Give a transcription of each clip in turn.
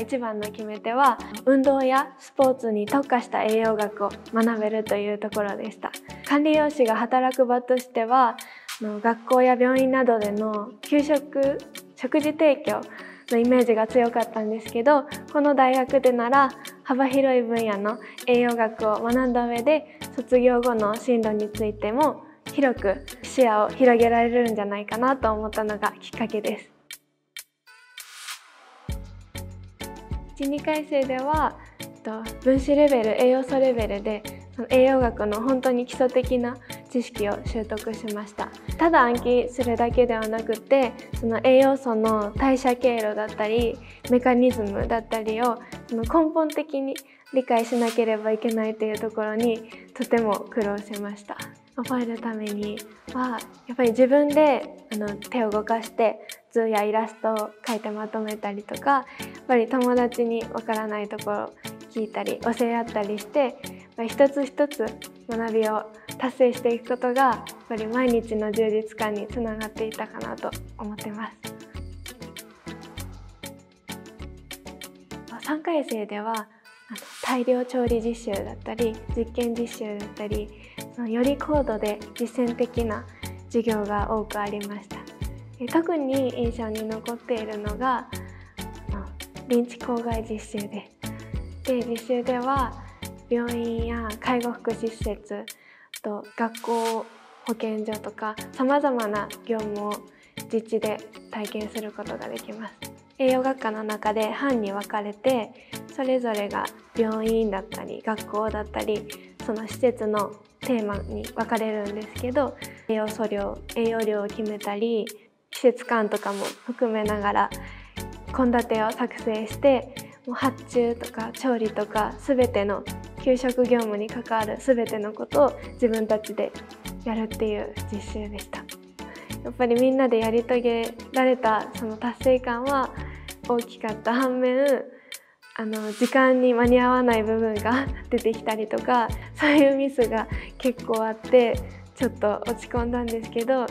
一番の決め手は運動やスポーツに特化した栄養学を学べるというところでした管理栄養士が働く場としては学校や病院などでの給食食事提供のイメージが強かったんですけどこの大学でなら幅広い分野の栄養学を学んだ上で卒業後の進路についても広く視野を広げられるんじゃないかなと思ったのがきっかけです。1、2回生では分子レベル栄養素レベルでその栄養学の本当に基礎的な知識を習得しました。ただ暗記するだけではなくてその栄養素の代謝経路だったりメカニズムだったりをその根本的に理解しなければいけないというところにとても苦労しました。覚えるためにはやっぱり自分であの手を動かして図やイラストを描いてまとめたりとかやっぱり友達にわからないところを聞いたり教え合ったりして一つ一つ学びを達成していくことがやっぱり毎日の充実感につながっていたかなと思ってます。3回生では大量調理実習だったり実験実習だったりより高度で実践的な授業が多くありました。特に印象に残っているのが臨地校外実習で。で実習では病院や介護福祉施設と学校保健所とかさまざまな業務を実地で体験することができます。栄養学科の中で班に分かれてそれぞれが病院だったり学校だったりその施設のテーマに分かれるんですけど栄養素量栄養量を決めたり季節感とかも含めながら献立を作成してもう発注とか調理とか全ての給食業務に関わる全てのことを自分たちでやるっていう実習でした。やっぱりみんなでやり遂げられたその達成感は大きかった反面あの時間に間に合わない部分が 出てきたりとかそういうミスが結構あってちょっと落ち込んだんですけど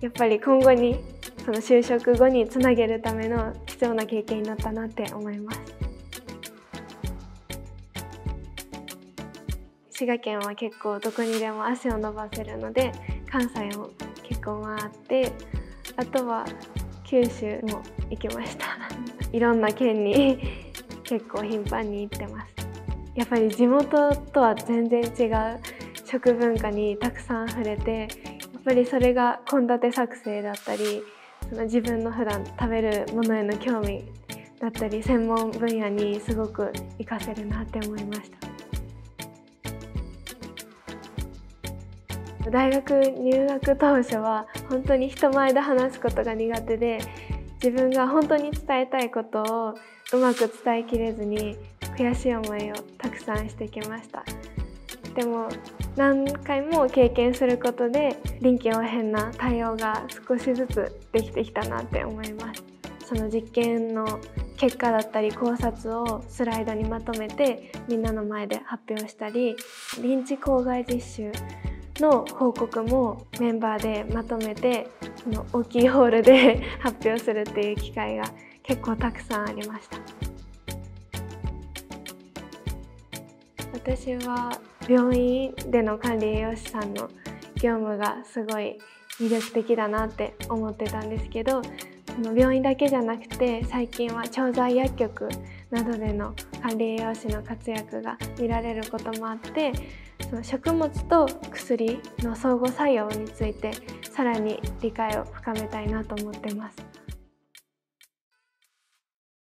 やっぱり今後にその就職後につなげるための貴重な経験になったなって思います。滋賀県は結構どこにでも足を伸ばせるので関西も結構回ってあとは九州も行きました いろんな県に結構頻繁に行ってます。やっぱり地元とは全然違う食文化にたくさん触れてやっぱりそれが献立作成だったりその自分の普段食べるものへの興味だったり専門分野にすごく活かせるなって思いました。大学入学当初は本当に人前で話すことが苦手で自分が本当に伝えたいことをうまく伝えきれずに悔しい思いをたくさんしてきました。でも何回も経験することで臨機応変な対応が少しずつできてきたなって思います。その実験の結果だったり考察をスライドにまとめてみんなの前で発表したり臨時校外実習の報告もメンバーでまとめてその大きいホールで発表するっていう機会が結構たくさんありました。私は病院での管理栄養士さんの業務がすごい魅力的だなって思ってたんですけどその病院だけじゃなくて最近は調剤薬局などでの管理栄養士の活躍が見られることもあってその食物と薬の相互作用についてさらに理解を深めたいなと思ってます。